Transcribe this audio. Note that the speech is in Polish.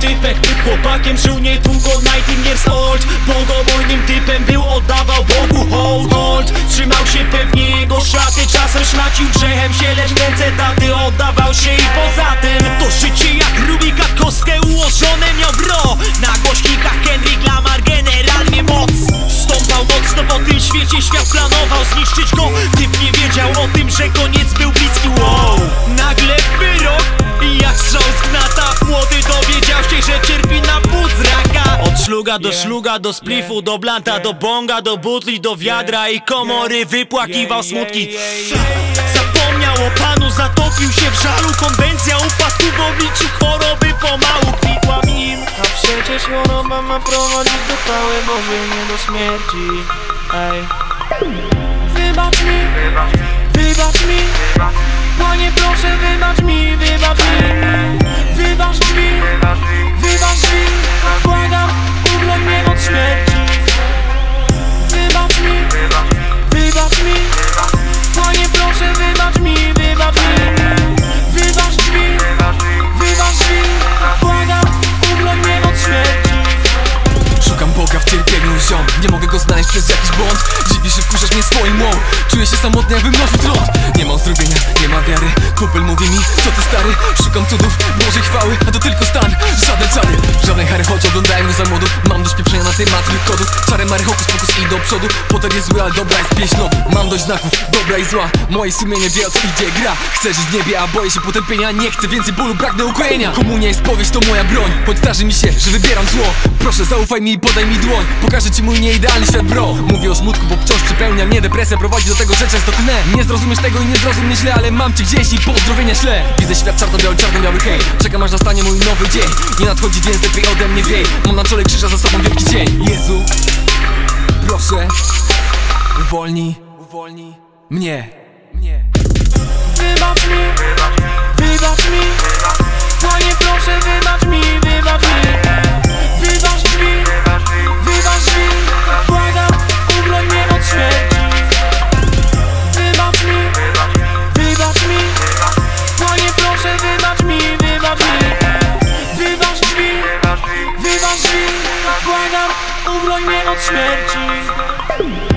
Typek był chłopakiem, żył niedługo 19 years old. Bogobojnym typem był, oddawał Bogu hołd. Hold, trzymał się pewnie jego szaty Czasem szmacił grzechem się, lecz ręce taty Oddawał się i poza tym. To życie jak Rubika świecie, świat planował zniszczyć go. Typ nie wiedział o tym, że koniec był bliski. Wow, nagle wyrok i jak strzał z gnata Młody dowiedział się, że cierpi na płuc raka. Od szluga do szluga, do splifu, do blanta, do bonga, do butli, do wiadra i komory Wypłakiwał smutki. Zapomniał o panu, zatopił się w żalu. Konwencja upadku w obliczu choroby pomału kwitła w nim. A przecież choroba ma prowadzić do chwały Bożej, nie do śmierci Aye. Feel me, feel me. Boga w cierpieniu ziom. Nie mogę go znaleźć przez jakiś błąd. Dziwisz się, wkurzasz mnie swoim łą. Czuję się samotny jakbym nosił trąd. Nie ma uzdrowienia, nie ma wiary. Kupel mówi mi, co ty stary? Szukam cudów, Bożej chwały A to tylko stan, żaden czary Żadnej Harry, choć oglądałem temat tych kodów. Czary Mary, pokus i do przodu. Potem jest zły, ale dobra jest pieśń lodu Mam dość znaków, dobra i zła. Moje sumienie wie o co idzie gra. Chcę żyć w niebie, a boję się potępienia. Nie chcę więcej bólu, pragnę ukojenia. Komunia jest powieść, to moja broń. Choć zdarzy mi się, że wybieram zło. Proszę zaufaj mi i podaj mi dłoń. Pokażę ci mój nieidealny świat bro. Mówię o smutku, bo wciąż przypełnia mnie Depresja. Prowadzi do tego, że często tnę. Nie zrozumiesz tego i nie zrozum mnie źle Ale mam cię gdzieś i pozdrowienia ślę Widzę świat czarno-biały, czarno-biały hej. Czekam aż nastanie mój nowy dzień. Nie nadchodzi więc lepiej ode mnie wiej. Mam na czole krzyża za sobą wielki dzień Jezu, proszę Uwolnij, uwolnij mnie, mnie despertinho.